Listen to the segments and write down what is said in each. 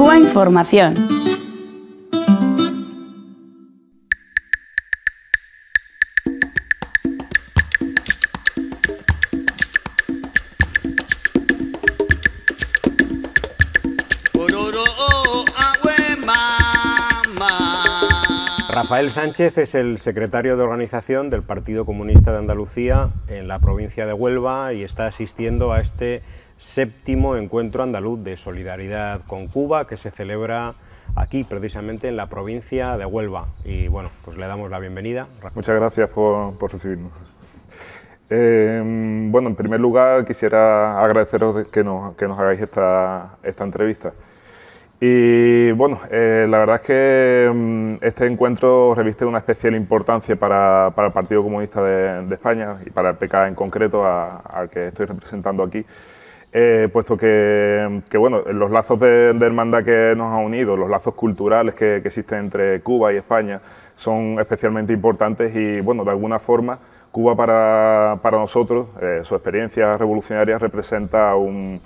Cuba Información. Rafael Sánchez es el secretario de organización del Partido Comunista de Andalucía en la provincia de Huelva y está asistiendo a este séptimo encuentro andaluz de solidaridad con Cuba que se celebra aquí precisamente en la provincia de Huelva. Y bueno, pues le damos la bienvenida. Muchas gracias por, recibirnos. Eh, bueno, en primer lugar quisiera agradeceros que nos, que nos hagáis esta, esta entrevista. Y bueno, eh, la verdad es que mm, este encuentro reviste una especial importancia para, para el Partido Comunista de, España y para el PK en concreto, al que estoy representando aquí, eh, puesto que, bueno, los lazos de, hermandad que nos han unido, los lazos culturales que, existen entre Cuba y España son especialmente importantes y bueno, de alguna forma Cuba para, para nosotros, eh, su experiencia revolucionaria representa un,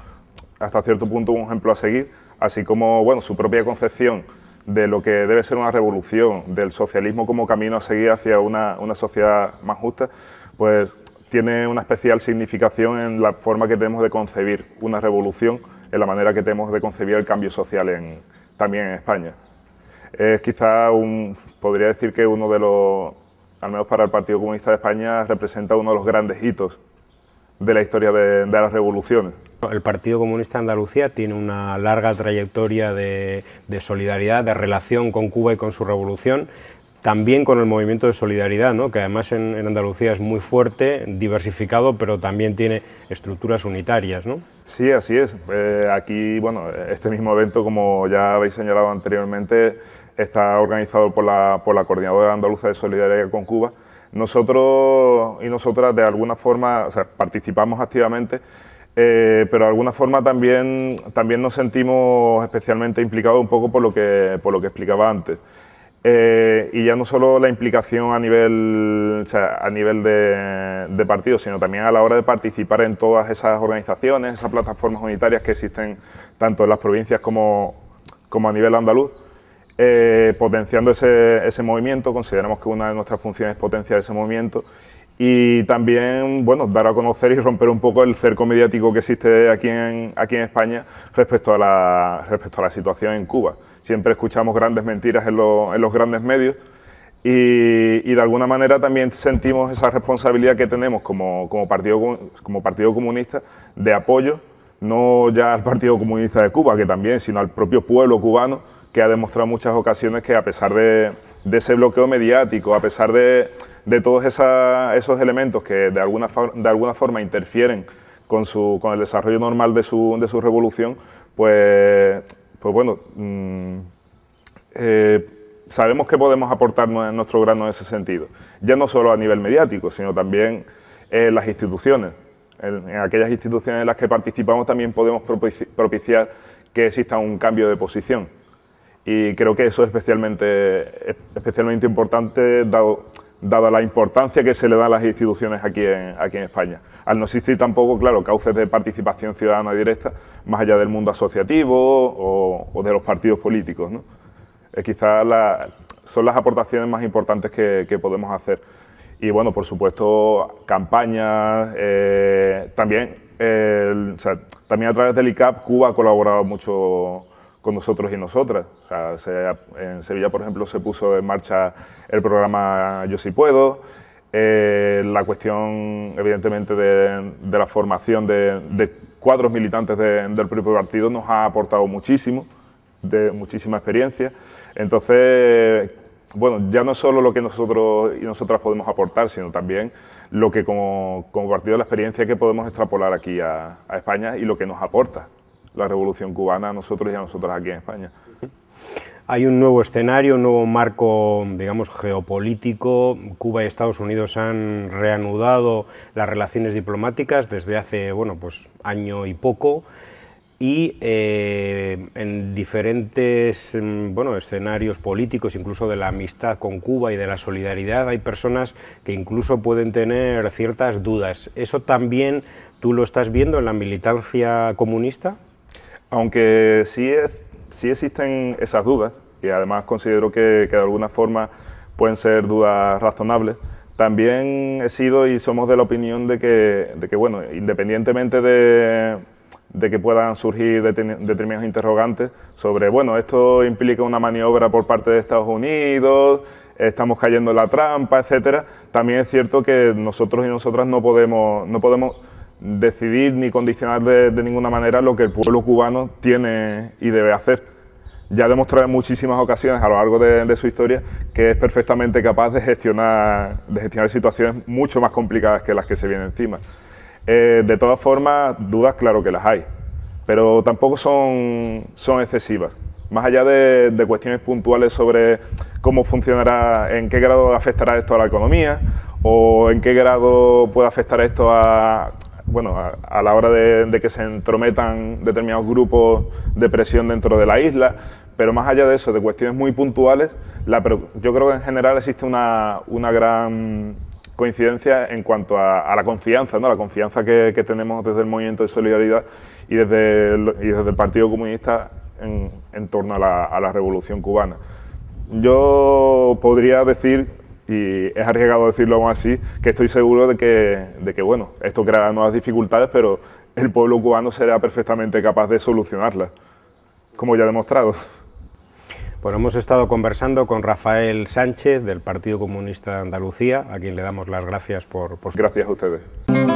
hasta cierto punto un ejemplo a seguir así como bueno, su propia concepción de lo que debe ser una revolución, del socialismo como camino a seguir hacia una, sociedad más justa, pues tiene una especial significación en la forma que tenemos de concebir una revolución, en la manera que tenemos de concebir el cambio social también en España. Es quizá podría decir que uno de los, al menos para el Partido Comunista de España, representa uno de los grandes hitos de la historia de las revoluciones. El Partido Comunista de Andalucía tiene una larga trayectoria de, solidaridad, de relación con Cuba y con su revolución, también con el movimiento de solidaridad, ¿no? que además en, Andalucía es muy fuerte, diversificado, pero también tiene estructuras unitarias. ¿no? Sí, así es. Eh, aquí, bueno, este mismo evento, como ya habéis señalado anteriormente, está organizado por la, por la Coordinadora Andaluza de Solidaridad con Cuba. Nosotros y nosotras de alguna forma participamos activamente eh, pero de alguna forma también, también nos sentimos especialmente implicados un poco por lo que, por lo que explicaba antes. Eh, y ya no solo la implicación a nivel, a nivel de, de partido, sino también a la hora de participar en todas esas organizaciones, esas plataformas unitarias que existen tanto en las provincias como, como a nivel andaluz. Eh, potenciando ese, ese movimiento, consideramos que una de nuestras funciones es potenciar ese movimiento y también bueno, dar a conocer y romper un poco el cerco mediático que existe aquí en, aquí en España respecto a, la, respecto a la situación en Cuba. Siempre escuchamos grandes mentiras en, los grandes medios. Y, de alguna manera también sentimos esa responsabilidad que tenemos como, partido, como Partido Comunista de apoyo, no ya al Partido Comunista de Cuba, que también, sino al propio pueblo cubano, que ha demostrado muchas ocasiones que a pesar de, ese bloqueo mediático, a pesar de todos esos elementos que de alguna, de alguna forma interfieren con, el desarrollo normal de su revolución, pues, pues bueno, mm, eh, sabemos que podemos aportar nuestro grano en ese sentido, ya no solo a nivel mediático, sino también en las instituciones. En, en aquellas instituciones en las que participamos también podemos propiciar que exista un cambio de posición. Y creo que eso es especialmente, especialmente importante dado dada la importancia que se le da a las instituciones aquí en, aquí en España. Al no existir tampoco, claro, cauces de participación ciudadana directa, más allá del mundo asociativo o, de los partidos políticos. ¿no? quizás son las aportaciones más importantes que, podemos hacer. Y bueno, por supuesto, campañas, eh, también, también a través del ICAP, Cuba ha colaborado mucho con nosotros y nosotras. en Sevilla, por ejemplo, se puso en marcha el programa Yo sí puedo. Eh, la cuestión, evidentemente, de, la formación de, cuadros militantes del propio partido nos ha aportado muchísimo, de muchísima experiencia. Entonces, bueno, ya no solo lo que nosotros y nosotras podemos aportar, sino también lo que como, como partido la experiencia que podemos extrapolar aquí a España y lo que nos aporta la revolución cubana a nosotros y a nosotras aquí en España. Hay un nuevo escenario, un nuevo marco, digamos, geopolítico. Cuba y Estados Unidos han reanudado las relaciones diplomáticas desde hace, bueno, pues año y poco y eh, en diferentes mm, bueno, escenarios políticos, incluso de la amistad con Cuba y de la solidaridad, hay personas que incluso pueden tener ciertas dudas. ¿Eso también tú lo estás viendo en la militancia comunista? Aunque sí sí existen esas dudas, y además considero que, de alguna forma pueden ser dudas razonables, también he sido y somos de la opinión de que, de que bueno, independientemente de, de que puedan surgir determinados interrogantes sobre, bueno, esto implica una maniobra por parte de Estados Unidos, estamos cayendo en la trampa, etcétera. También es cierto que nosotros y nosotras no podemos, no podemos decidir ni condicionar de, ninguna manera lo que el pueblo cubano tiene y debe hacer. Ya ha demostrado en muchísimas ocasiones a lo largo de, su historia que es perfectamente capaz de gestionar, de gestionar situaciones mucho más complicadas que las que se vienen encima. Eh, de todas formas, dudas claro que las hay, pero tampoco son, son excesivas. Más allá de, de, cuestiones puntuales sobre cómo funcionará, en qué grado afectará esto a la economía o en qué grado puede afectar esto a, bueno, a, la hora de, que se entrometan determinados grupos de presión dentro de la isla, pero más allá de eso, de cuestiones muy puntuales, yo creo que en general existe una, gran coincidencia en cuanto a, la confianza, ¿no? la confianza que, tenemos desde el movimiento de solidaridad y desde el, desde el Partido Comunista en, torno la, a la revolución cubana. Yo podría decir y es arriesgado decirlo aún así, que estoy seguro de que, de que, bueno, esto creará nuevas dificultades, pero el pueblo cubano será perfectamente capaz de solucionarlas, como ya he demostrado. Bueno, hemos estado conversando con Rafael Sánchez del Partido Comunista de Andalucía, a quien le damos las gracias por... por... Gracias a ustedes.